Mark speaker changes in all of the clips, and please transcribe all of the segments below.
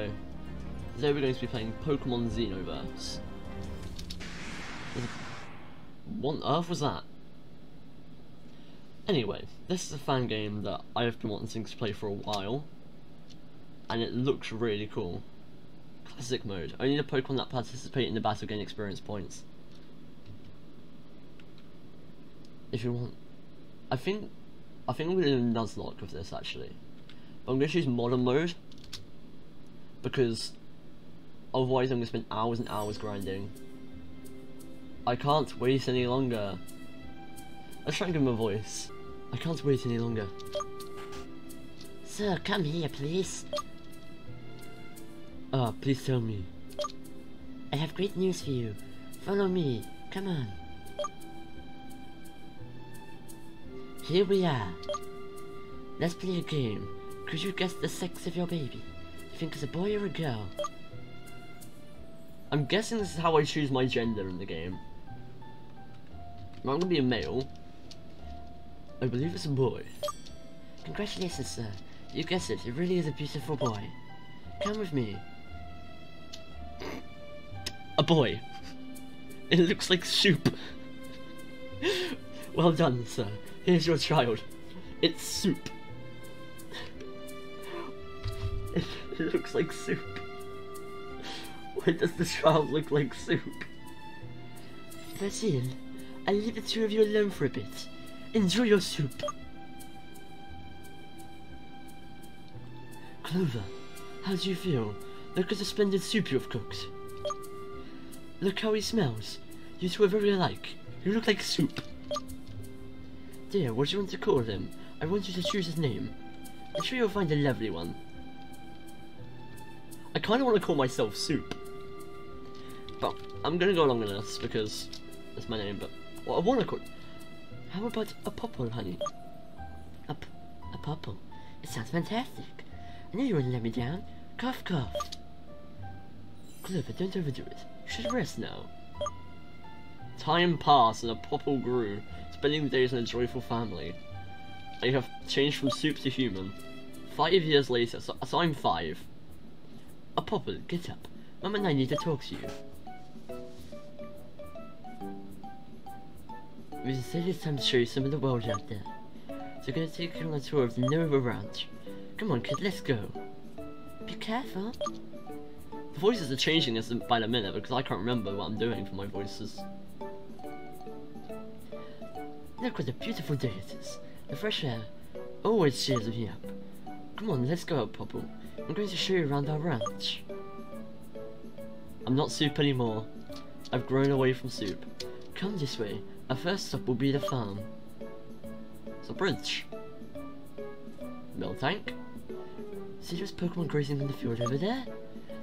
Speaker 1: video. Today we're going to be playing Pokemon Xenoverse. What on earth was that? Anyway, this is a fan game that I've been wanting to play for a while. And it looks really cool. Classic mode. Only the Pokemon that participate in the battle gain experience points. If you want. I think I think I'm gonna do Nuzlocke with this actually. But I'm gonna choose modern mode because otherwise I'm gonna spend hours and hours grinding. I can't wait any longer. Let's try and give him a voice. I can't wait any longer.
Speaker 2: Sir, come here, please.
Speaker 1: Ah, please tell me.
Speaker 2: I have great news for you. Follow me. Come on. Here we are. Let's play a game. Could you guess the sex of your baby? Think it's a boy or a girl?
Speaker 1: I'm guessing this is how I choose my gender in the game. I'm gonna be a male. I believe it's a boy.
Speaker 2: Congratulations, sir. You guessed it. It really is a beautiful boy. Come with me.
Speaker 1: A boy. It looks like soup. well done, sir. Here's your child. It's soup. It, looks like soup. Why does the child look like soup?
Speaker 2: Basil, I'll leave the two of you alone for a bit. Enjoy your soup. Clover, how do you feel? Look at the splendid soup you've cooked. Look how he smells. You two are very alike. You look like soup. Dear, what do you want to call him? I want you to choose his name. I'm sure you'll find a lovely one.
Speaker 1: I kind of want to call myself Soup. But I'm going to go along with this because it's my name, but what I want to call
Speaker 2: How about Appopl, honey? A, Appopl? It sounds fantastic. I know you wouldn't let me down. Cough, cough. Clover, don't overdo it. You should rest now.
Speaker 1: Time passed and Appopl grew, spending the days in a joyful family. I have changed from soup to human. Five years later, so, so I'm five.
Speaker 2: A popple, get up. Mom and I need to talk to you. We decided it's time to show you some of the world out there. So we're gonna take you on a tour of the Nova Ranch. Come on, kid, let's go. Be careful.
Speaker 1: The voices are changing as by the minute because I can't remember what I'm doing for my voices.
Speaker 2: Look what a beautiful day it is. The fresh air always cheers me up. Come on, let's go Popple. I'm going to show you around our ranch.
Speaker 1: I'm not soup anymore. I've grown away from soup.
Speaker 2: Come this way. Our first stop will be the farm.
Speaker 1: It's a bridge. Miltank.
Speaker 2: See those Pokemon grazing in the field over there?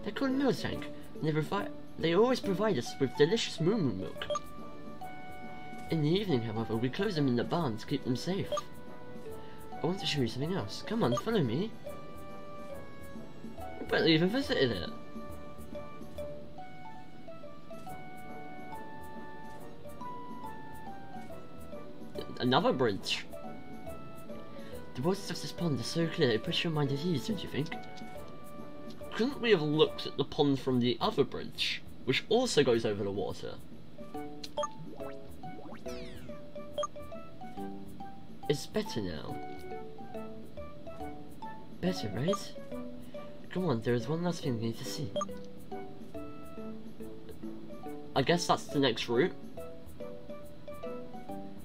Speaker 2: They're called Miltank. And they, provide they always provide us with delicious moo moo milk. In the evening, however, we close them in the barn to keep them safe. I want to show you something else. Come on, follow me.
Speaker 1: We barely even visited it. Another bridge.
Speaker 2: The waters of this pond are so clear it puts your mind at ease, don't you think?
Speaker 1: Couldn't we have looked at the pond from the other bridge, which also goes over the water?
Speaker 2: It's better now. Better, right? Come on, there is one last thing we need to see.
Speaker 1: I guess that's the next route.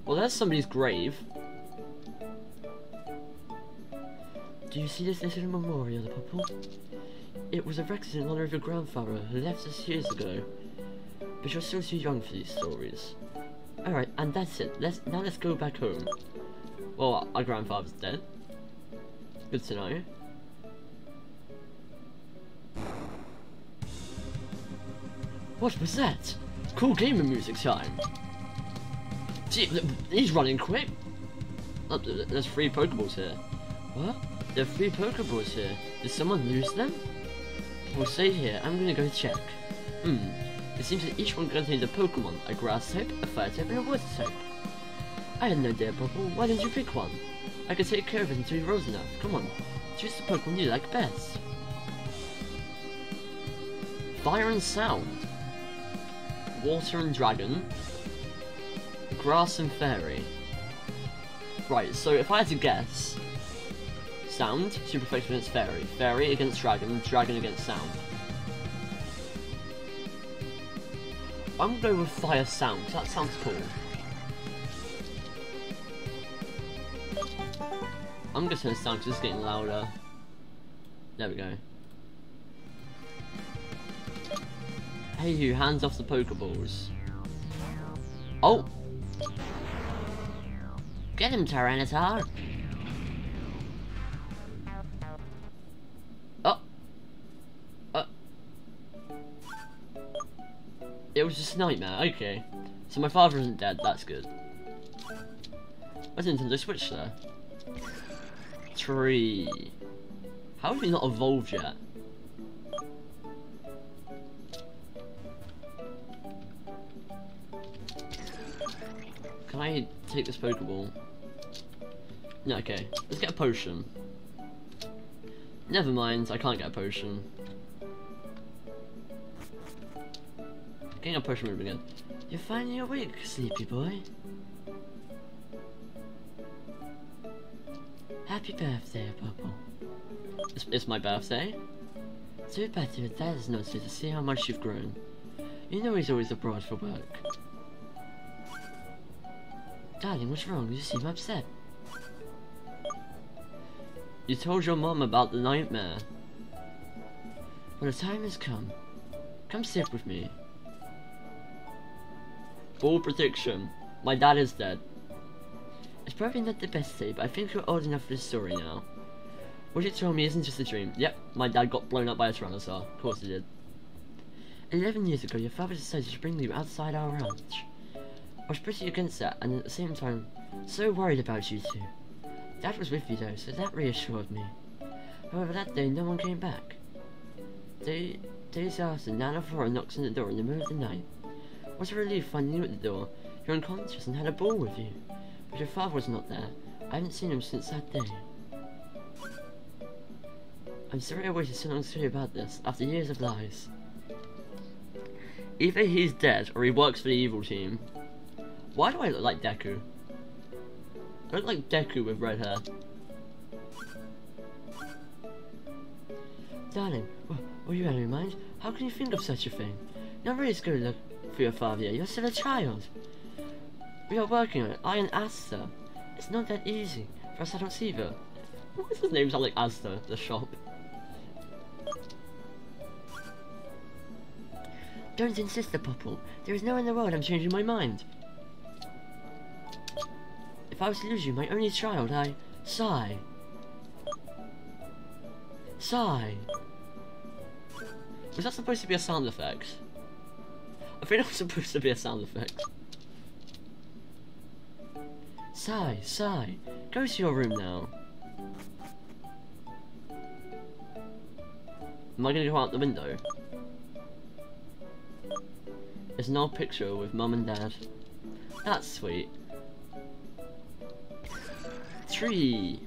Speaker 1: Well, there's somebody's grave.
Speaker 2: Do you see this little memorial, Popple? It was erected in honor of your grandfather who left us years ago. But you're still too young for these stories. Alright, and that's it. Let's Now let's go back home.
Speaker 1: Well, our grandfather's dead. Good to know.
Speaker 2: What was that? Cool gamer music time.
Speaker 1: Gee, he's running quick. Oh, there's three Pokeballs here.
Speaker 2: What? There are three Pokeballs here. Did someone lose them? We'll stay here. I'm gonna go check.
Speaker 1: Hmm. It seems that each one contains a Pokemon, a grass type, a fire type, and a water type.
Speaker 2: I had no idea, Popple. Why didn't you pick one? I could take care of it until he grows enough. Come on. Choose the Pokemon you like best.
Speaker 1: Fire and sound. Water and dragon. Grass and fairy. Right, so if I had to guess, sound, super effective against fairy, fairy against dragon, dragon against sound. I'm gonna go with fire sound, that sounds cool. I'm just gonna sound it's getting louder. There we go. Hey you, hands off the Pokeballs. Oh!
Speaker 2: Get him, Tyranitar!
Speaker 1: Oh! Uh. It was just a nightmare, okay. So my father isn't dead, that's good. Where's Nintendo Switch there? Tree. How have you not evolved yet? Can I take this Pokeball? No, okay. Let's get a potion. Never mind, I can't get a potion. Getting a potion move again.
Speaker 2: You're finally awake, sleepy boy. Happy birthday, Popo.
Speaker 1: It's, it's my birthday.
Speaker 2: Too bad your dad is not to see how much you've grown. You know he's always abroad for work. Darling, what's wrong? You seem upset.
Speaker 1: You told your mom about the nightmare.
Speaker 2: Well, the time has come. Come sit with me.
Speaker 1: Full prediction. My dad is dead.
Speaker 2: It's probably not the best day, but I think you're old enough for this story now.
Speaker 1: What you told me isn't just a dream. Yep, my dad got blown up by a Tyrannosaur. Of course he did.
Speaker 2: Eleven years ago, your father decided to bring you outside our ranch. I was pretty against that, and at the same time, so worried about you two. Dad was with you though, so that reassured me. However, that day, no one came back. Day, days after, Nana Flora knocks on the door in the middle of the night. What a relief finding you at the door. You're unconscious and had a ball with you. But your father was not there. I haven't seen him since that day. I'm sorry I waited so long to tell you about this, after years of lies.
Speaker 1: Either he's dead or he works for the evil team. Why do I look like Deku? I look like Deku with red hair.
Speaker 2: Darling, were you out of your mind? How can you think of such a thing? Nobody's to look for your father. You're still a child. We are working on it. I and Asta. It's not that easy for us see either.
Speaker 1: Why does his name sound like Asda, the shop?
Speaker 2: Don't insist, the Popple. There is no in the world I'm changing my mind. If I was to lose you, my only child, I sigh. Sigh.
Speaker 1: Was that supposed to be a sound effect? I think it was supposed to be a sound effect.
Speaker 2: Sigh, sigh. Go to your room now.
Speaker 1: Am I gonna go out the window? There's an old picture with mum and dad. That's sweet. Tree.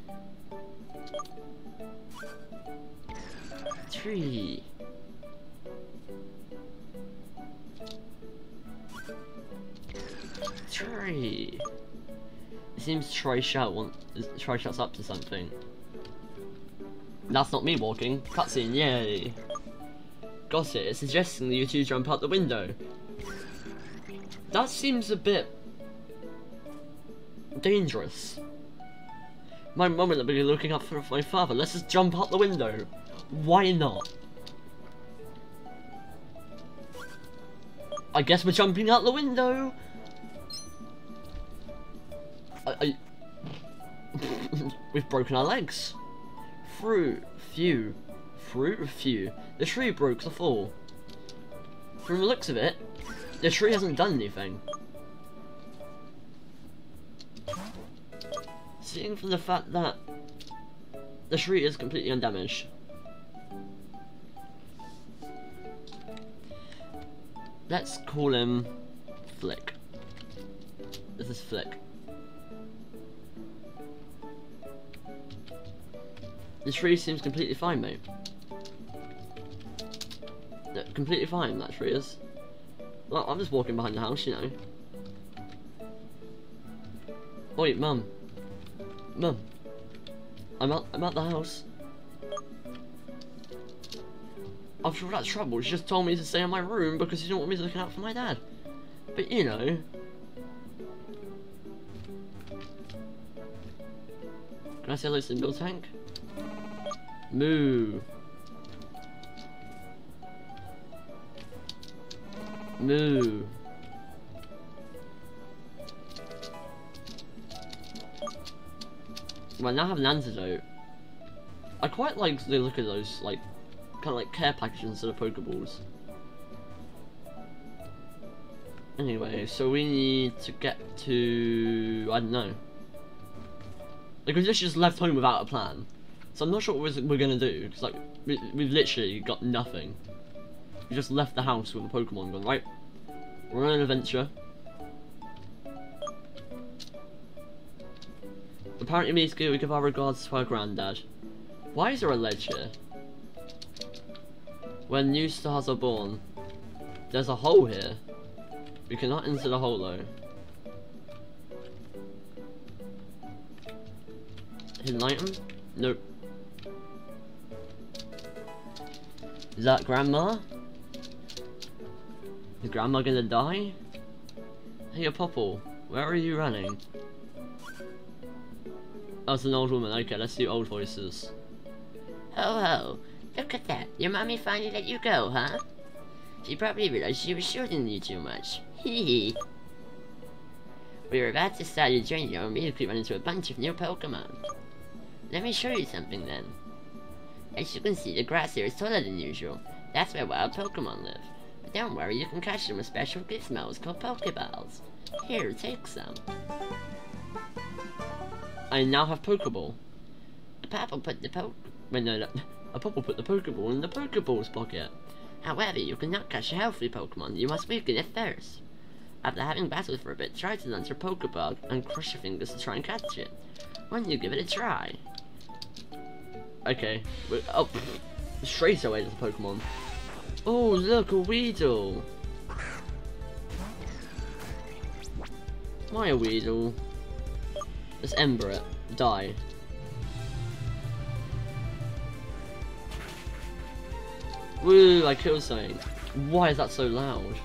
Speaker 1: Tree. Tree. Seems Trishout want Trishout's up to something. That's not me walking. Cutscene, yay! Got it, it's suggesting that you two jump out the window. That seems a bit... dangerous. My mum will be looking up for my father, let's just jump out the window. Why not? I guess we're jumping out the window! We've broken our legs. Fruit, few, fruit, few. The tree broke the fall. From the looks of it, the tree hasn't done anything. Seeing from the fact that the tree is completely undamaged. Let's call him Flick. This is Flick. The tree seems completely fine, mate. Completely fine, that tree is. Well, I'm just walking behind the house, you know. Wait, mum. Mum. I'm at, I'm out the house. After all that trouble, she just told me to stay in my room because she didn't want me to look out for my dad. But you know. Can I say hello to the milk tank? Moo. Moo. Well, now I have an antidote. I quite like the look of those, like, kind of like care packages instead of Pokeballs. Anyway, so we need to get to... I don't know. Like, we've just left home without a plan. So I'm not sure what we're gonna do, because, like, we, we've literally got nothing. We just left the house with a Pokemon gone, right? We're on an adventure. Apparently me to we give our regards to our granddad. Why is there a ledge here? When new stars are born. There's a hole here. We cannot enter the hole though. Hidden item? Nope. Is that grandma? Is grandma gonna die? Hey, Popple, where are you running? That's an old woman. Okay, let's do old voices.
Speaker 2: Ho ho! Look at that. Your mommy finally let you go, huh? She probably realized she was shorting you too much. Hee hee. We were about to start your journey and immediately run into a bunch of new Pokemon. Let me show you something then. As you can see, the grass here is taller than usual. That's where wild Pokemon live. But don't worry, you can catch them with special gizmos called Pokeballs. Here, take some.
Speaker 1: I now have Pokeball.
Speaker 2: A Papa put the poke...
Speaker 1: Wait, no, no. A Papa put the Pokeball in the Pokeball's pocket.
Speaker 2: However, you cannot catch a healthy Pokemon, you must weaken it first. After having battled for a bit, try to launch your Pokeball and crush your fingers to try and catch it. Why don't you give it a try.
Speaker 1: Okay. We're, oh, straight away to the Pokemon. Oh, look, a Weedle. Why a Weedle? Let's Ember it. Die. Woo, I killed something. Why is that so loud?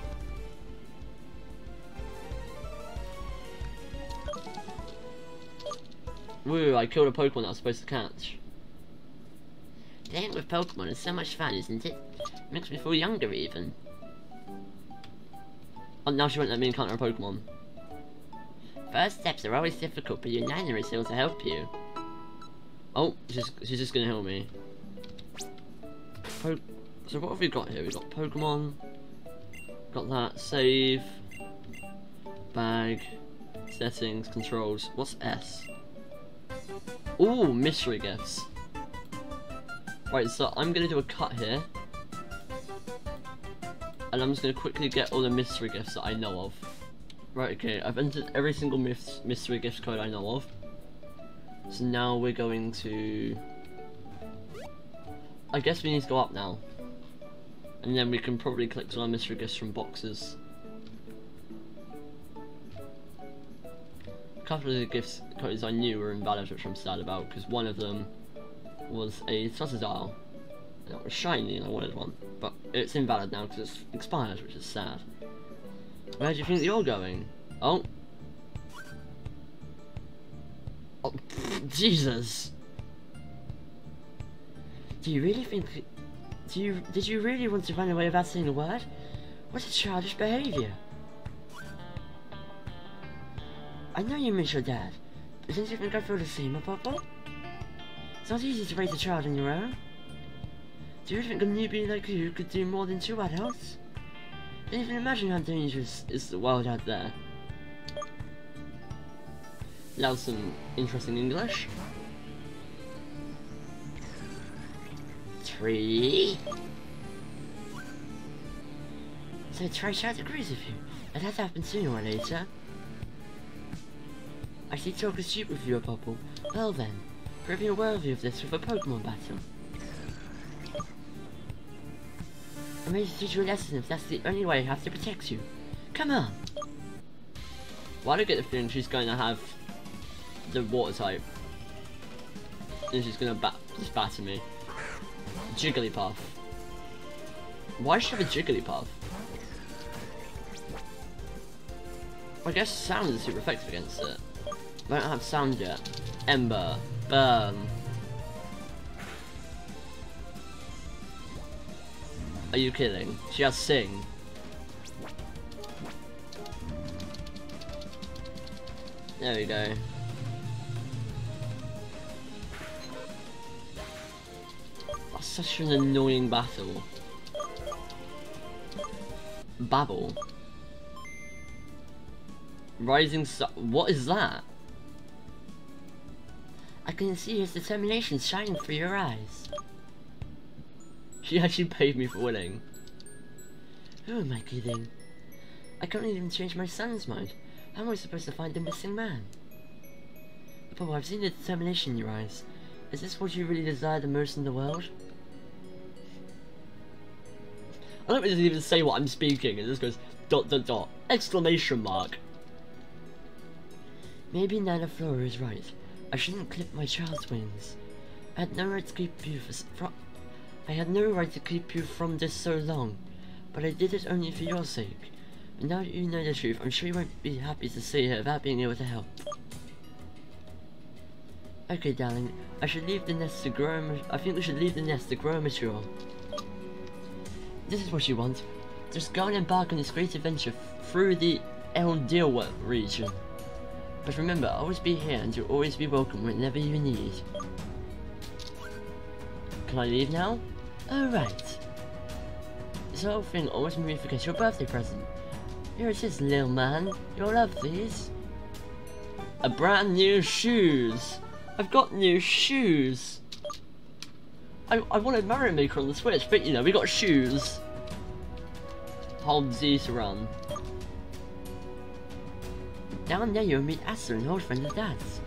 Speaker 1: Woo, I killed a Pokemon that I was supposed to catch.
Speaker 2: Playing with Pokemon is so much fun, isn't it? it Makes me feel younger, even.
Speaker 1: Oh, now she won't let me encounter a Pokemon.
Speaker 2: First steps are always difficult, but your Niner is here to help you.
Speaker 1: Oh, she's, she's just gonna help me. Po so what have we got here? We've got Pokemon. Got that. Save. Bag. Settings. Controls. What's S? Ooh, mystery gifts. Right, so I'm gonna do a cut here. And I'm just gonna quickly get all the mystery gifts that I know of. Right, okay, I've entered every single mystery gift code I know of. So now we're going to... I guess we need to go up now. And then we can probably collect all our mystery gifts from boxes. A couple of the gifts codes I knew were invalid, which I'm sad about, because one of them was a Totodile. And it was shiny and I wanted one. But it's invalid now because it's expired, which is sad. Where do you think you're going? Oh. Oh, Jesus.
Speaker 2: Do you really think... Do you... Did you really want to run away without saying a word? What a childish behaviour. I know you miss your dad, but don't you think I feel the same about Papa? It's not easy to raise a child on your own. Do you think a newbie like you could do more than two adults? Can you even imagine how dangerous is the world out there?
Speaker 1: That was some interesting English.
Speaker 2: Three. So Triceratops agrees with you. That has happened sooner or later. I see talk is cheap with you, Popple. Well then, prove you're worthy of this with a Pokemon battle. Ready to teach you a lesson if that's the only way I have to protect you. Come on!
Speaker 1: Why do I get the feeling she's going to have the water type? And she's going to bat just batter me. Jigglypuff. Why does she have a Jigglypuff? I guess sound is super effective against it. I don't have sound yet. Ember. Burn. Are you kidding? She has sing. There we go. That's such an annoying battle. Babble. Rising Star. What is that?
Speaker 2: I can see his determination shining through your eyes.
Speaker 1: She actually paid me for winning.
Speaker 2: Who am I kidding? I can't even change my son's mind. How am I supposed to find the missing man? Papa, I've seen the determination in your eyes. Is this what you really desire the most in the world?
Speaker 1: I don't really even say what I'm speaking, it just goes dot dot dot exclamation mark.
Speaker 2: Maybe Nana Flora is right. I shouldn't clip my child's wings. I had no right to keep you from. I had no right to keep you from this so long, but I did it only for your sake. And now that you know the truth, I'm sure you won't be happy to see her without being able to help. Okay, darling, I should leave the nest to grow. I think we should leave the nest to grow mature. This is what you want. Just go and embark on this great adventure through the Eldirwa region. But remember, always be here and you'll always be welcome whenever you need. Can I leave now? Alright. This whole thing almost made me forget your birthday present. Here it is, little man. You'll love these.
Speaker 1: A brand new shoes! I've got new shoes! I, I wanted Mario Maker on the Switch, but you know, we got shoes. Hold Z to run.
Speaker 2: Down there you'll meet Aster, an old friend of Dad's.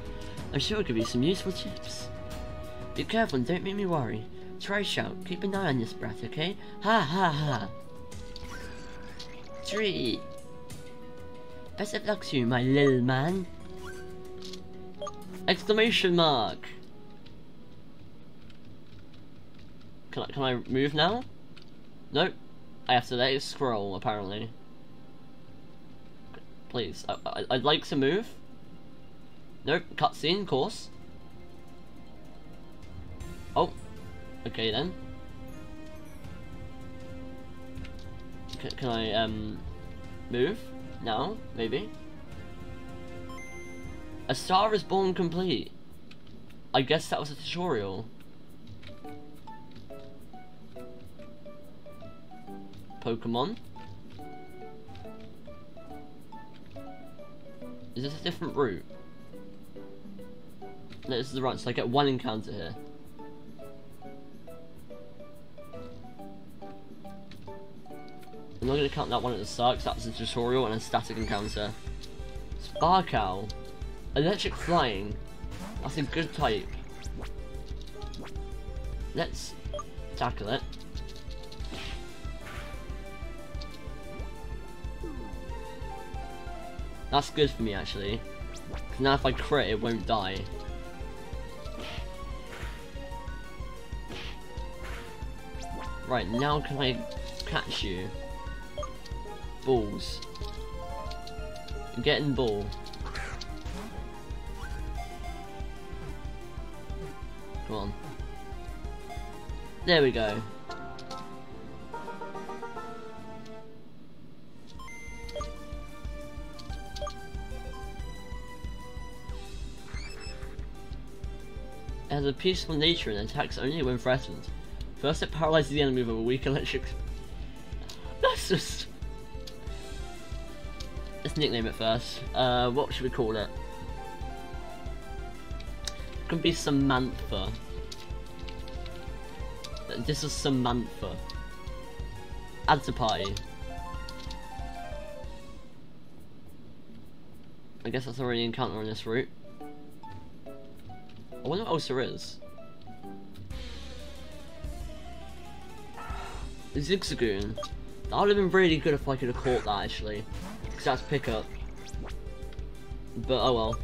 Speaker 2: I'm sure it'll give you some useful tips. Be careful and don't make me worry. Trishout, keep an eye on this brat, okay? Ha ha ha! Tree! Best of luck to you, my little man.
Speaker 1: Exclamation mark! Can I, can I move now? Nope. I have to let it scroll, apparently. Please, I, I'd like to move. Nope, cutscene, of course. Oh, okay then. C can I, um, move? Now, maybe? A star is born complete. I guess that was a tutorial. Pokemon. This a different route? No, this is the right, so I get one encounter here. I'm not going to count that one at the start, because that's a tutorial and a static encounter. Sparkle. Electric Flying. That's a good type. Let's tackle it. That's good for me actually. Now if I crit it won't die. Right, now can I catch you? Balls. Get in ball. Come on. There we go. Has a peaceful nature and attacks only when threatened. First it paralyzes the enemy with a weak electric... That's just... Let's nickname it first. Uh, what should we call it? It can be Samantha. This is Samantha. Add to party. I guess that's already encounter on this route. I wonder what else there is. Zigzagoon. That would have been really good if I could have caught that actually. Because that's pickup. But oh well.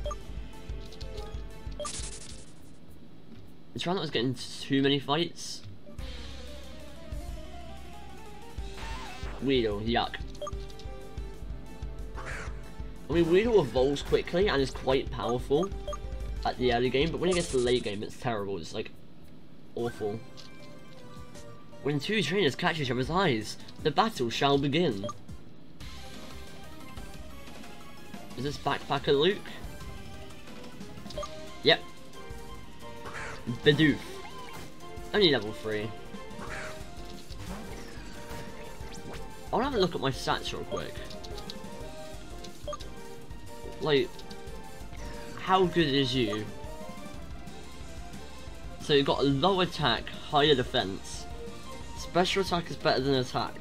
Speaker 1: It's around that was getting too many fights. Weedle, yuck. I mean, Weedle evolves quickly and is quite powerful at the early game, but when it gets to the late game, it's terrible. It's like awful. When two trainers catch each other's eyes, the battle shall begin. Is this Backpacker Luke? Yep. Bidoof. Only level 3. I'll have a look at my stats real quick. Like, how good is you? So you've got a low attack, higher defense. Special attack is better than attack.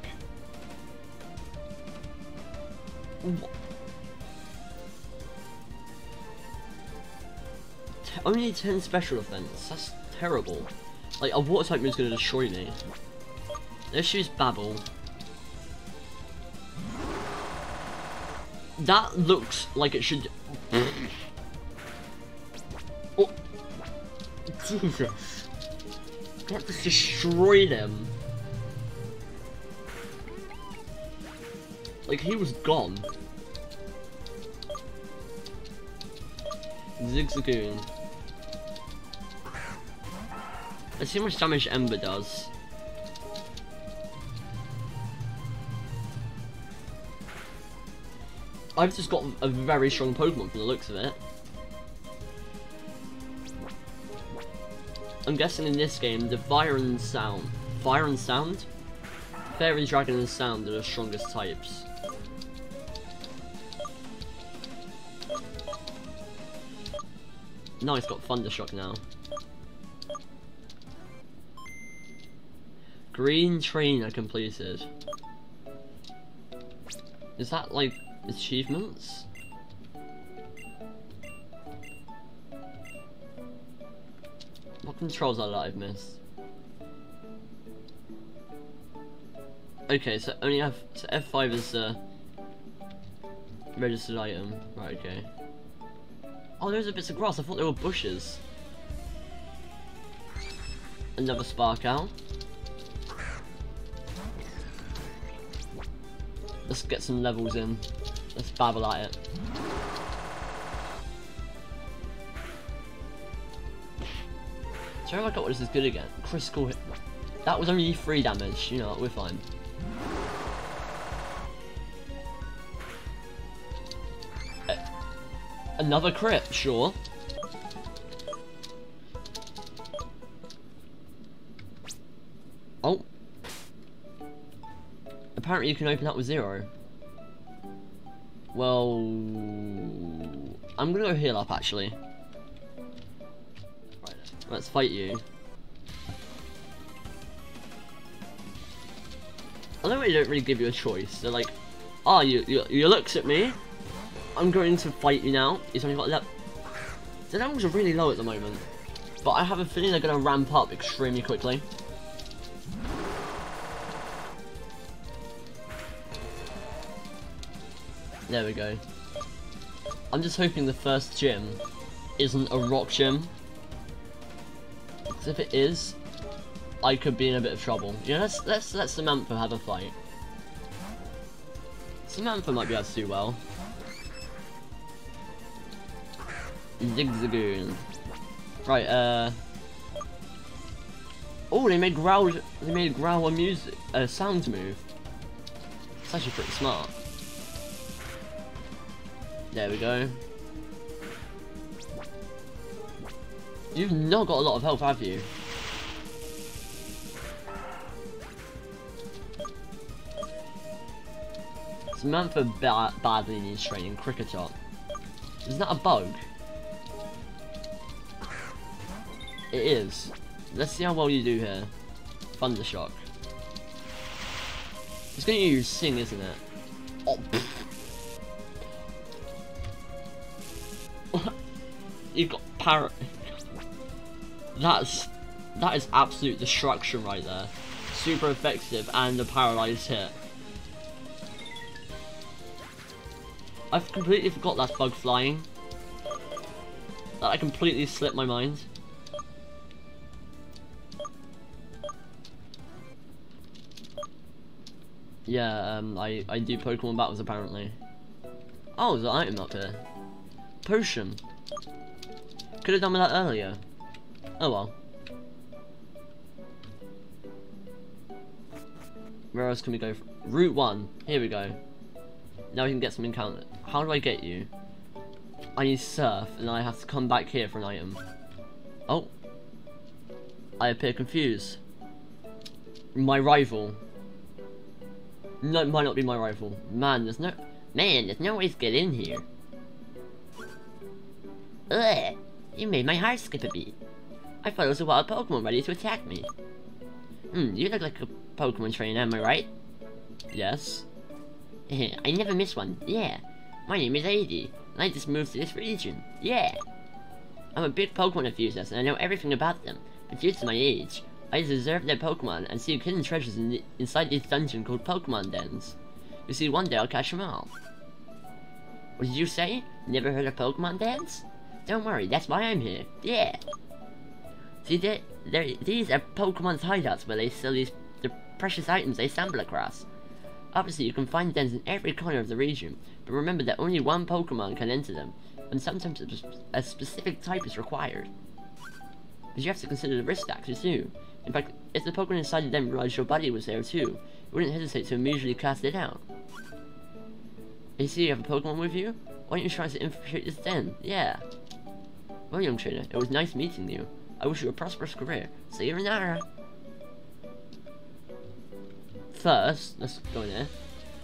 Speaker 1: only 10 special defense. That's terrible. Like, a water type is going to destroy me. Let's use Babble. That looks like it should... Jesus. That just destroyed them. Like, he was gone. Zigzagoon. Let's see how much damage Ember does. I've just got a very strong Pokemon from the looks of it. I'm guessing in this game, the Fire and Sound, Fire and Sound, Fairy, Dragon, and Sound are the strongest types. Now it's got Thundershock now. Green trainer completed. Is that like achievements? Controls are that I've missed? Okay, so only F so F5 is the registered item. Right, okay. Oh, those are bits of grass. I thought they were bushes. Another spark out. Let's get some levels in. Let's babble at it. I what this is good again. Critical hit. That was only 3 damage, you know, we're fine. Uh, another crit, sure. Oh. Apparently you can open that with zero. Well... I'm gonna go heal up, actually. Let's fight you. I know they don't really give you a choice. They're like, oh, you, you, you looks at me. I'm going to fight you now. He's only got levels. The levels are really low at the moment. But I have a feeling they're going to ramp up extremely quickly. There we go. I'm just hoping the first gym isn't a rock gym. Because if it is, I could be in a bit of trouble. Yeah, let's let's let Samantha have a fight. Samantha might be able to do well. Zigzagoon. Right, uh Oh, they made growl they made growl a music a sound move. It's actually pretty smart. There we go. You've not got a lot of health, have you? Samantha ba badly needs training. Kricketot. Is that a bug? It is. Let's see how well you do here. Thundershock. It's gonna use Sing, isn't it? Oh, you got parrot. That's that is absolute destruction right there. super effective and a paralyzed hit. I've completely forgot that bug flying. That I completely slipped my mind. Yeah, um, I, I do Pokemon battles apparently. Oh, there's an item up here. Potion. Could have done with that earlier. Oh well. Where else can we go? Route 1. Here we go. Now we can get some encounter. How do I get you? I need surf, and I have to come back here for an item. Oh. I appear confused. My rival. No, it might not be my rival. Man, there's no... Man, there's no way to get in here. Ugh, you made my heart skip a beat. I thought it was a wild Pokemon ready to attack me. Hmm, you look like a Pokemon trainer, am I right? Yes. I never miss one, yeah. My name is Adi, and I just moved to this region, yeah. I'm a big Pokemon enthusiast, and I know everything about them, but due to my age, I deserve their Pokemon and see hidden treasures in the, inside this dungeon called Pokemon Dens. You see, one day I'll catch them all. What did you say? Never heard of Pokemon Dens? Don't worry, that's why I'm here. Yeah. See, they're, they're, these are Pokemon's hideouts where they sell these the precious items they stumble across. Obviously, you can find dens in every corner of the region, but remember that only one Pokemon can enter them, and sometimes a specific type is required. But you have to consider the risk factor too. In fact, if the Pokemon inside the den realized your buddy was there too, you wouldn't hesitate to immediately cast it out. You see you have a Pokemon with you? Why don't you try to infiltrate this den? Yeah. Well, young trainer, it was nice meeting you. I wish you a prosperous career. See you Sayonara! First, let's go in there.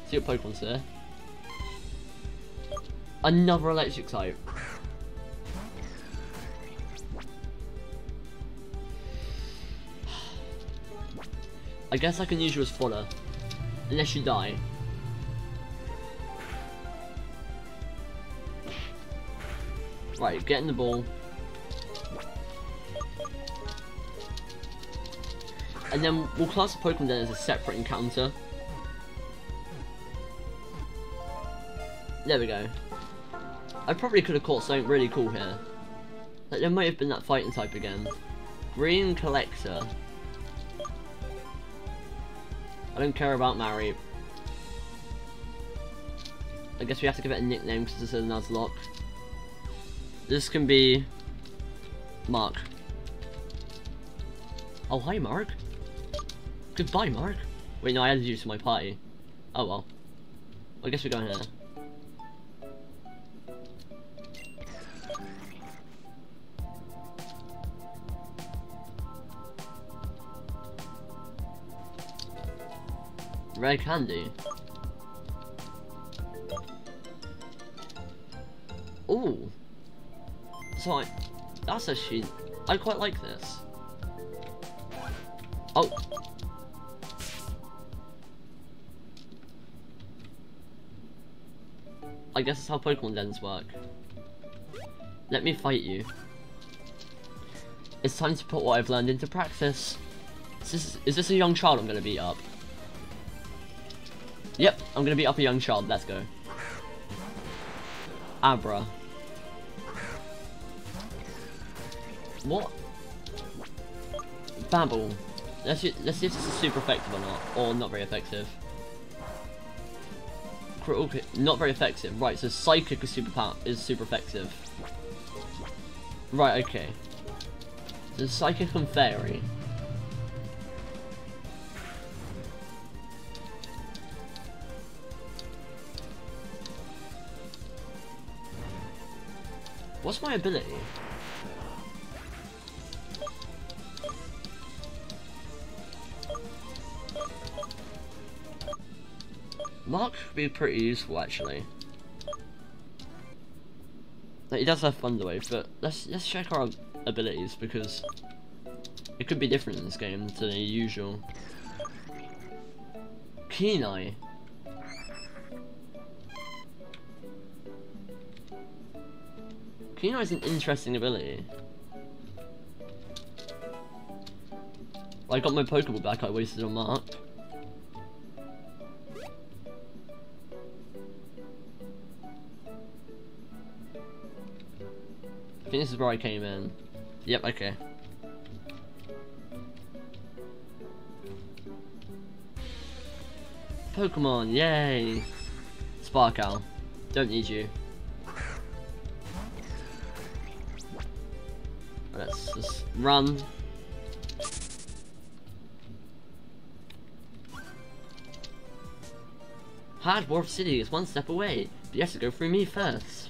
Speaker 1: See what Pokemon's there. Another electric type. I guess I can use you as fodder. Unless you die. Right, get in the ball. And then we'll class the Pokemon then as a separate encounter. There we go. I probably could have caught something really cool here. Like there might have been that fighting type again. Green Collector. I don't care about Mary. I guess we have to give it a nickname because is a Nuzlocke. This can be Mark. Oh, hi, Mark. Goodbye, Mark. Wait, no, I added you to my party. Oh, well. I guess we're going here. Red candy. Ooh. So I, that's actually, I quite like this. Oh. I guess that's how Pokemon dens work. Let me fight you. It's time to put what I've learned into practice. Is this, is this a young child I'm going to beat up? Yep, I'm going to beat up a young child. Let's go. Abra. What? Babble. Let's let's see if this is super effective or not, or not very effective. Okay, not very effective. Right, so psychic is super power is super effective. Right, okay. So psychic and fairy. What's my ability? Mark could be pretty useful actually. Like, he does have Thunder Wave, but let's let's check our abilities because it could be different in this game to the usual. Keen Eye. Keen Eye is an interesting ability. I got my Pokeball back I wasted on Mark. Think this is where I came in. Yep, okay. Pokemon, yay! Sparkle, don't need you. Let's just run. Hard Hardwarf City is one step away, but you have to go through me first.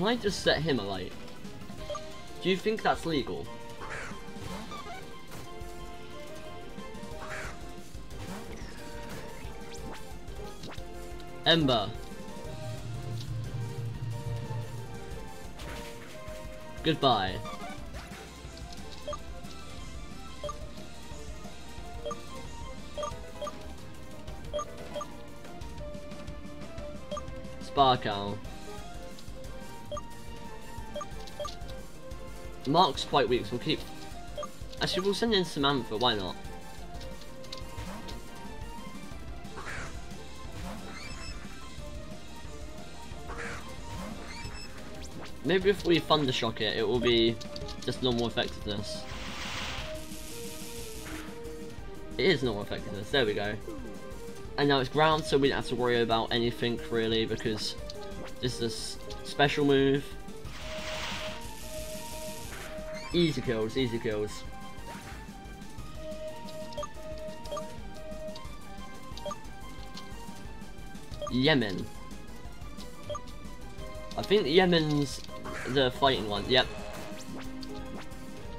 Speaker 1: Can I just set him alight? Do you think that's legal? Ember. Goodbye. Sparkle. Mark's quite weak, so we'll keep... Actually, we'll send in Samantha, why not? Maybe if we Thundershock it, it will be just normal effectiveness. It is normal effectiveness, there we go. And now it's ground, so we don't have to worry about anything really, because this is a special move. Easy kills, easy kills. Yemen. I think Yemen's the fighting one. Yep.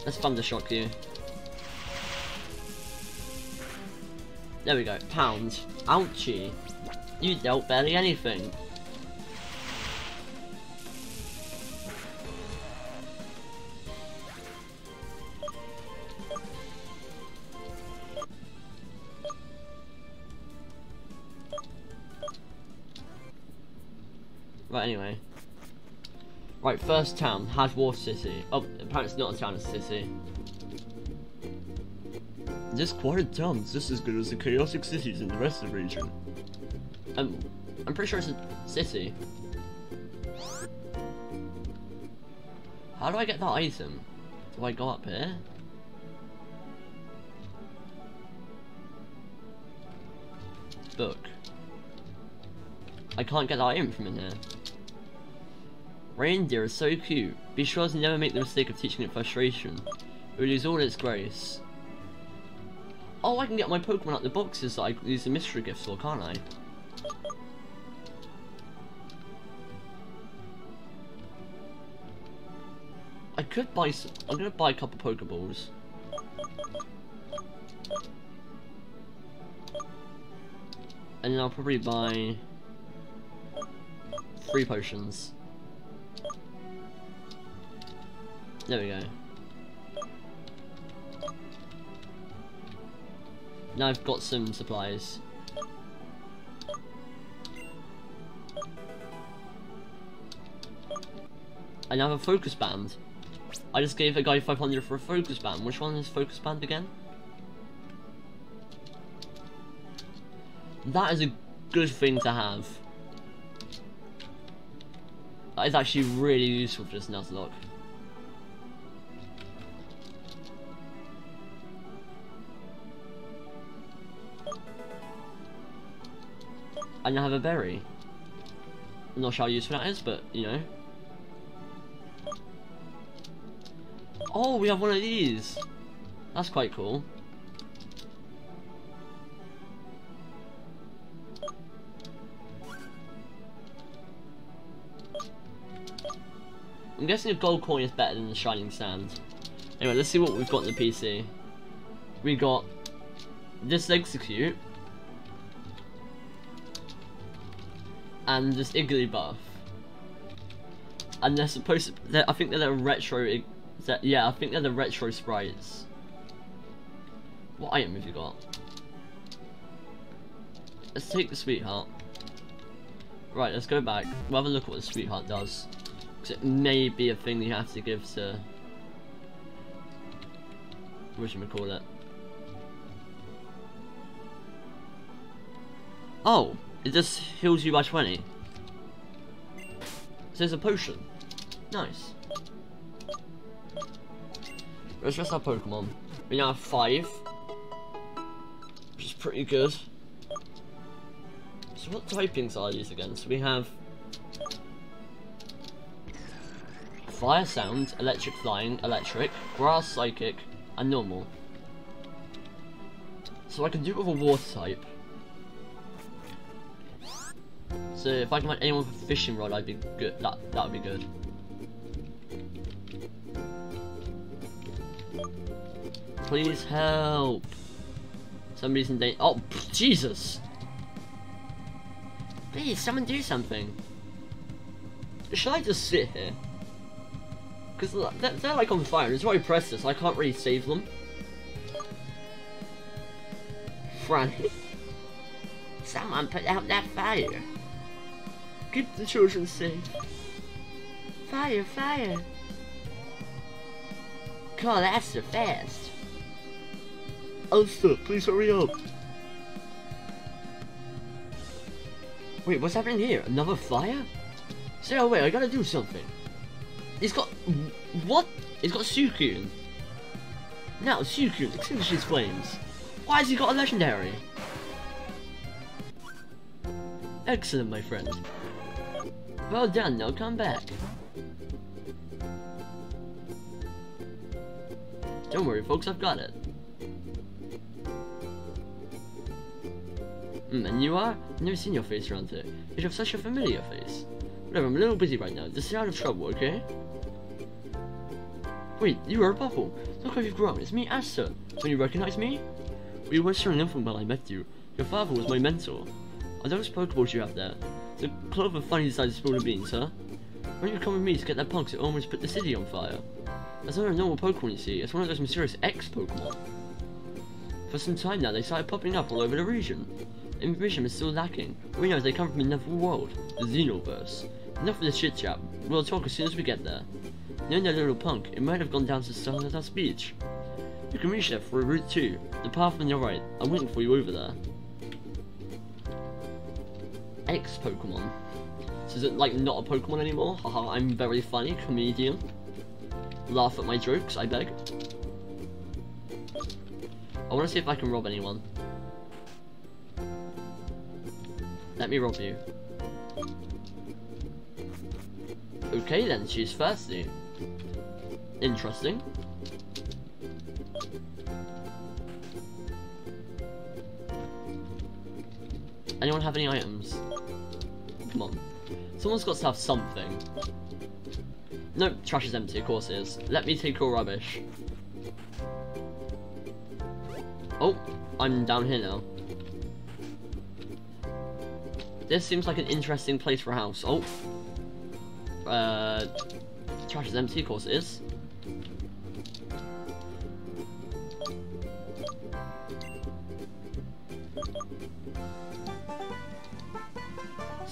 Speaker 1: Let's Thundershock you. There we go. Pound. Ouchie. You dealt barely anything. Right, first town, Hadworth City. Oh, apparently it's not a town, it's a city.
Speaker 2: This quiet town is just as good as the chaotic cities in the rest of the region.
Speaker 1: Um, I'm pretty sure it's a city. How do I get that item? Do I go up here? Book. I can't get that item from in here. Reindeer is so cute. Be sure to never make the mistake of teaching it frustration. It will lose all its grace. Oh, I can get my Pokemon out the boxes that I use the mystery gifts for, can't I? I could buy some, I'm gonna buy a couple Pokeballs. And then I'll probably buy three potions. There we go. Now I've got some supplies. I now have a focus band. I just gave a guy 500 for a focus band. Which one is focus band again? That is a good thing to have. That is actually really useful for this Nuzlocke. I now have a berry. I'm not sure how useful that is, but you know. Oh, we have one of these. That's quite cool. I'm guessing a gold coin is better than the shining sand. Anyway, let's see what we've got in the PC. We got this Exeggcute. And this Igglybuff. And they're supposed to, I think they're the retro, yeah, I think they're the retro sprites. What item have you got? Let's take the sweetheart. Right, let's go back. We'll have a look at what the sweetheart does. Because it may be a thing you have to give to what should we call it? Oh, it just heals you by 20. So there's a potion. Nice. Let's just our Pokemon. We now have five. Which is pretty good. So what typings are these again? So we have Fire Sound, Electric Flying, Electric, Grass Psychic, and Normal. So I can do it with a Water type. So if I can find anyone with a fishing rod, I'd be good. That that would be good. Please help. Somebody's in danger. Oh, Jesus! Please, someone do something. Should I just sit here? Because they're, like on fire. It's why I press this. I can't really save them. Franny.
Speaker 2: Someone put out that fire.
Speaker 1: Keep the children safe.
Speaker 2: Fire, fire. Call Asta fast.
Speaker 1: Oh, Asta, please hurry up. Wait, what's happening here? Another fire? Stay oh, wait, I gotta do something. He's got... What? He's got Suicune. Now, Suicune extinguishes flames. Why has he got a legendary? Excellent, my friend. Well done, now come back. Don't worry, folks, I've got it. Mm, and you are? I've never seen your face around here. You have such a familiar face. Whatever, I'm a little busy right now. Just stay out of trouble, okay? Wait, you are a Bubble. Look how you've grown. It's me, Asta. Don't you recognize me? We were sharing info when I met you. Your father was my mentor. Are those Pokeballs you have there? The Clover finally decided to spill the beans, huh? Why don't you come with me to get that punks that almost put the city on fire? That's not a normal Pokemon you see, it's one of those mysterious X-Pokemon. For some time now, they started popping up all over the region. Information is still lacking. We know they come from another world, the Xenoverse. Enough of this chit chat, we'll talk as soon as we get there. Knowing that little punk, it might have gone down to Stardust Beach. You can reach there through Route 2, the path on your right. I'm waiting for you over there. X Pokemon. So is it like not a Pokemon anymore? Haha, I'm very funny, comedian. Laugh at my jokes, I beg. I want to see if I can rob anyone. Let me rob you. Okay then, she's thirsty. Interesting. Anyone have any items? Come on. Someone's got to have something. Nope, trash is empty, of course it is. Let me take your rubbish. Oh, I'm down here now. This seems like an interesting place for a house. Oh. Uh, trash is empty, of course it is.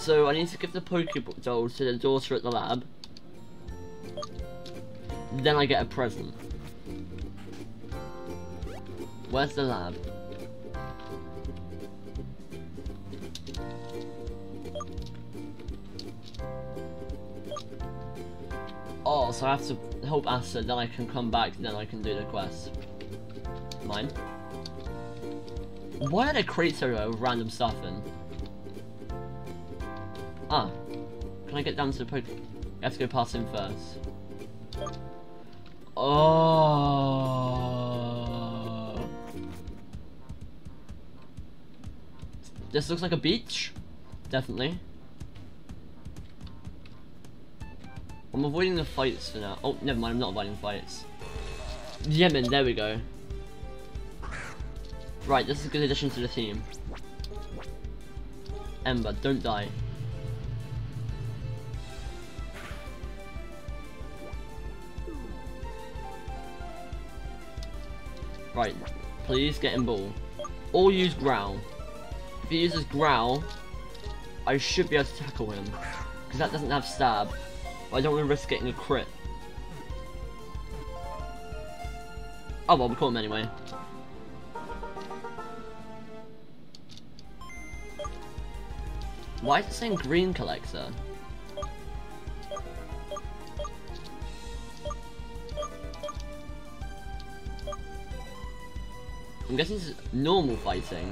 Speaker 1: So I need to give the Pokeball doll to the daughter at the lab. Then I get a present. Where's the lab? Oh, so I have to help Asta, then I can come back, then I can do the quest. Mine. Why are there crates everywhere with random stuff in? Ah. Can I get down to the poke? You have to go past him first. Oh. This looks like a beach. Definitely. I'm avoiding the fights for now. Oh, never mind, I'm not avoiding fights. Yemen, there we go. Right, this is a good addition to the team. Ember, don't die. Right, please get in ball. Or use growl. If he uses growl, I should be able to tackle him. Because that doesn't have stab. But I don't want to risk getting a crit. Oh well, we caught him anyway. Why is it saying green collector? I'm guessing this is normal fighting.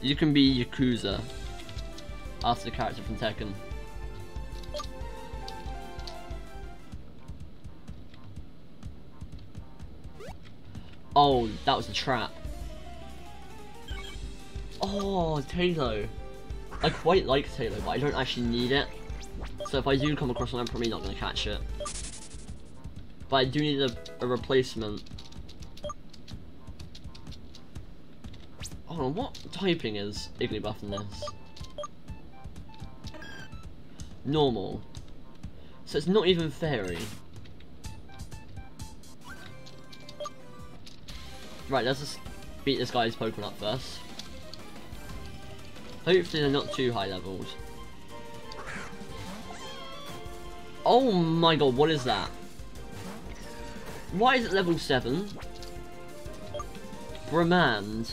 Speaker 1: You can be Yakuza. After the character from Tekken. Oh, that was a trap. Oh, Taylor. I quite like Taylor, but I don't actually need it. So if I do come across one, I'm probably not going to catch it. But I do need a, a replacement. Hold on, what typing is Igglybuff in this? Normal. So it's not even Fairy. Right, let's just beat this guy's Pokemon up first. Hopefully they're not too high leveled. Oh my god, what is that? Why is it level 7? Bramand.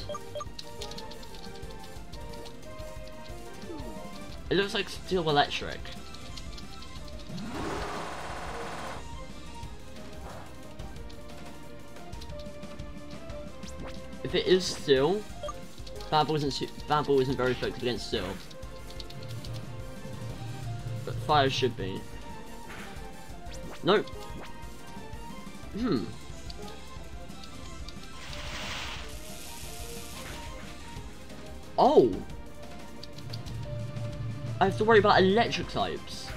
Speaker 1: It looks like Steel Electric. If it is Steel, Babble isn't, Babble isn't very effective against Steel. But Fire should be. Nope. Hmm. Oh! I have to worry about electric types.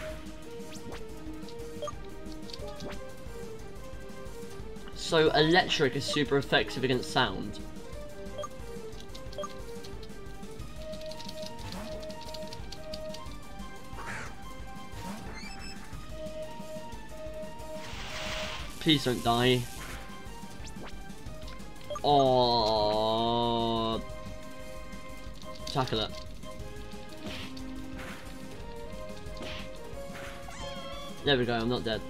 Speaker 1: So electric is super effective against sound. Please don't die. Oh, tackle it. There we go, I'm not dead.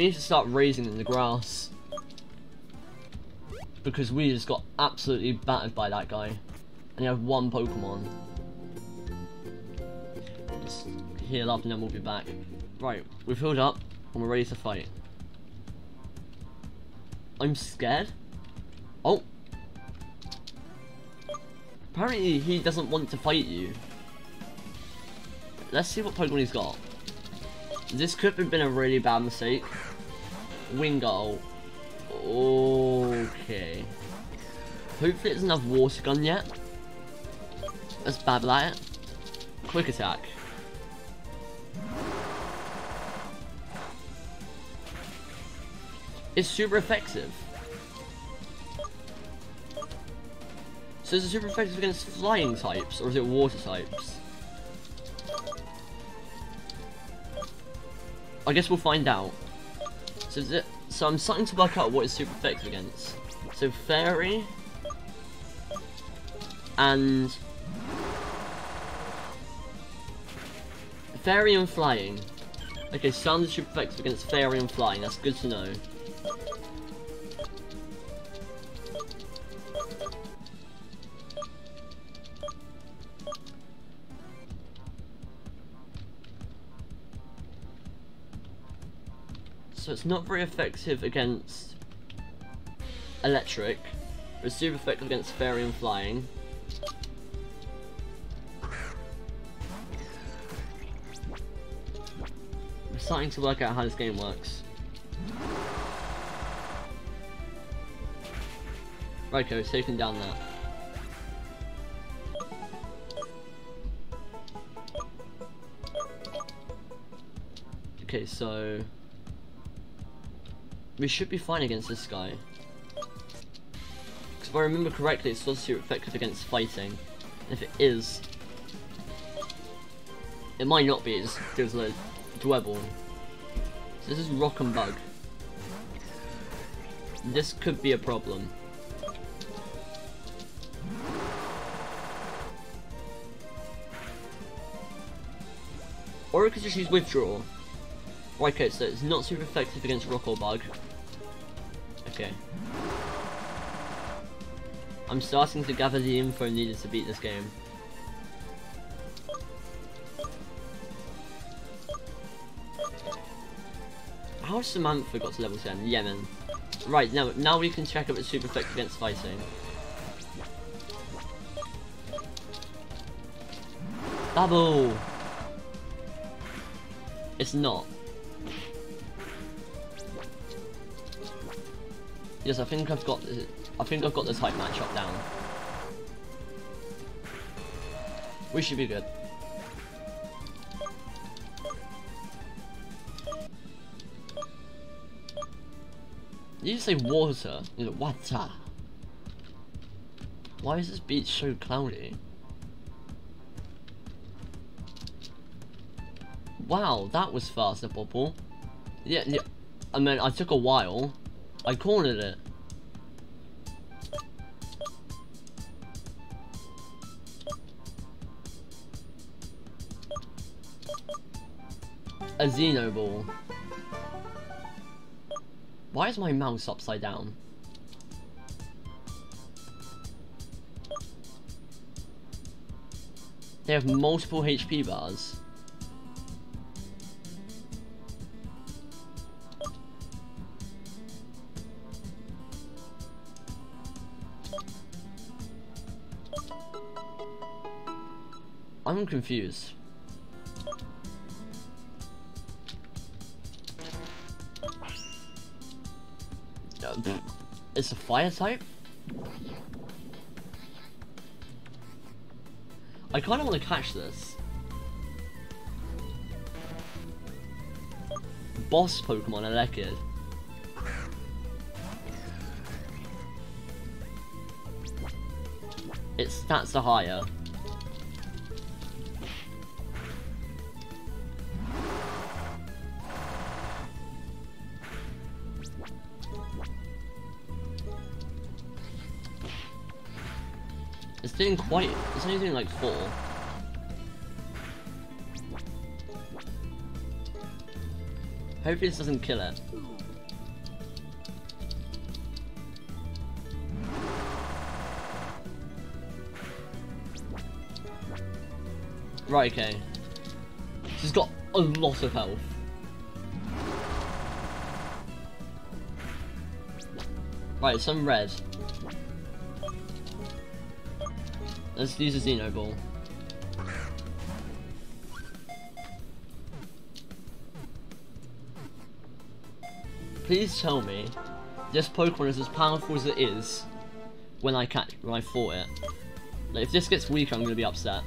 Speaker 1: We need to start raising in the grass. Because we just got absolutely battered by that guy. And you have one Pokemon. Just heal up and then we'll be back. Right, we've healed up and we're ready to fight. I'm scared. Oh. Apparently he doesn't want to fight you. Let's see what Pokemon he's got. This could have been a really bad mistake. Wingull. Okay. Hopefully it's enough water gun yet. Let's it. Quick attack. It's super effective. So is it super effective against flying types, or is it water types? I guess we'll find out. So, so I'm starting to work out what it's super effective against. So fairy and fairy and flying. Okay, sound is super effective against fairy and flying. That's good to know. So it's not very effective against electric, but it's super effective against fairy and flying. I'm starting to work out how this game works. Rico, taking down that. Okay, so... We should be fine against this guy. Because if I remember correctly, it's supposed to be effective against fighting. And if it is, It might not be, it's, there's a Dwebble. So this is Rock and Bug. This could be a problem. Or it could just use Withdraw. Okay, so it's not super effective against Rock or Bug. Okay. I'm starting to gather the info needed to beat this game. How Samantha got to level 10? Yemen. Right, now now we can check it's super effective against fighting. Bubble! It's not. Yes, I think I've got the, I think I've got the type matchup down. We should be good. Did you say water? Is it water? Why is this beach so cloudy? Wow, that was fast, Bubble. Yeah, yeah. I mean, I took a while. I cornered it. A Xenoball. Why is my mouse upside down? They have multiple HP bars. Confused. It's a fire type? I kinda wanna catch this. Boss Pokemon Elekid. Its stats are higher. Doing quite, it's only doing like four. Hopefully this doesn't kill it. Right, okay. She's got a lot of health. Right, some red. Let's use a Xeno Ball. Please tell me this Pokemon is as powerful as it is when I catch when I fought it. Like, if this gets weaker, I'm gonna be upset.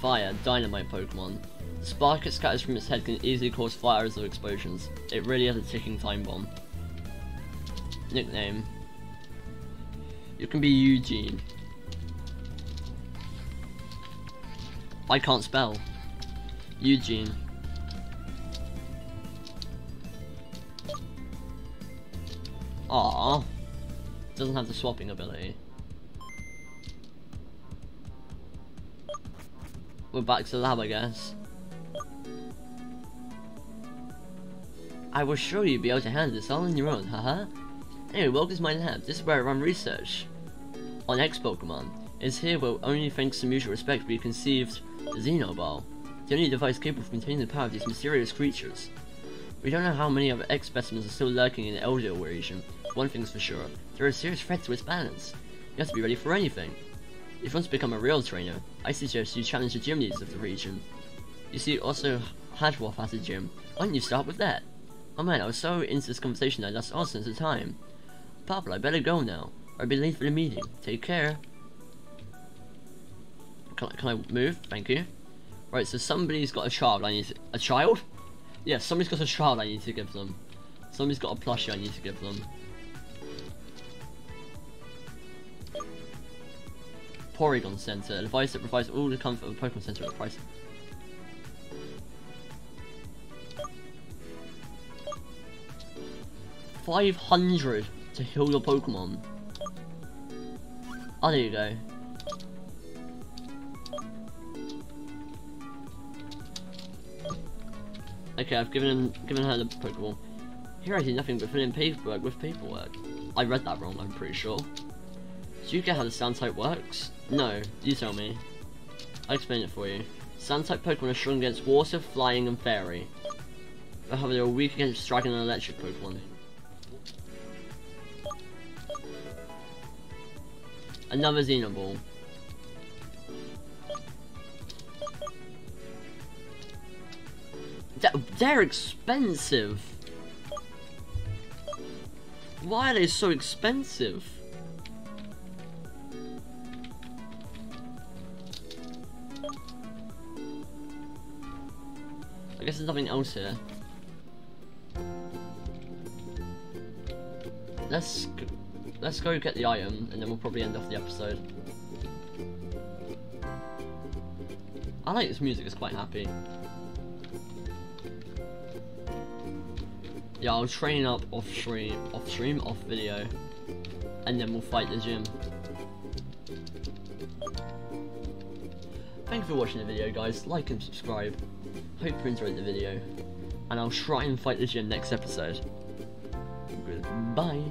Speaker 1: Fire, Dynamite Pokemon. Spark it scatters from its head can easily cause fires or explosions. It really has a ticking time bomb. Nickname. You can be Eugene. I can't spell. Eugene. Ah, Doesn't have the swapping ability. We're back to the lab, I guess. I was sure you'd be able to handle this all on your own, haha. Anyway, welcome to my lab. This is where I run research on X Pokemon. It's here where only thanks to mutual respect we conceived the Xenoball, the only device capable of containing the power of these mysterious creatures. We don't know how many of X specimens are still lurking in the Elder region. One thing's for sure, there are a serious threat to its balance. You have to be ready for anything. If you want to become a real trainer, I suggest you challenge the gym leaders of the region. You see, also Hadroth has a gym. Why don't you start with that? Oh man, I was so into this conversation I lost all sense of time. Pablo, I better go now. I'll be late for the meeting. Take care. Can I, can I move? Thank you. Right, so somebody's got a child I need to, A child? Yeah, somebody's got a child I need to give them. Somebody's got a plushie I need to give them. Porygon Center. Advice that provides all the comfort of a Pokemon Center at a price Five hundred to heal your Pokemon. Oh, there you go. Okay, I've given him, given her the Pokeball. Here I do nothing but fill in paperwork with paperwork. I read that wrong, I'm pretty sure. Do you get how the Sound type works? No, you tell me. I'll explain it for you. Sound type Pokemon are strong against water, flying, and fairy. However, they are weak against dragon and electric Pokemon. Another Xenoball. They're, expensive. Why are they so expensive? I guess there's nothing else here. Let's let's go get the item, and then we'll probably end off the episode. I like this music; it's quite happy. Yeah, I'll train up off stream, off stream, off video, and then we'll fight the gym. Thank you for watching the video, guys. Like and subscribe. Hope you enjoyed the video, and I'll try and fight the gym next episode. Goodbye.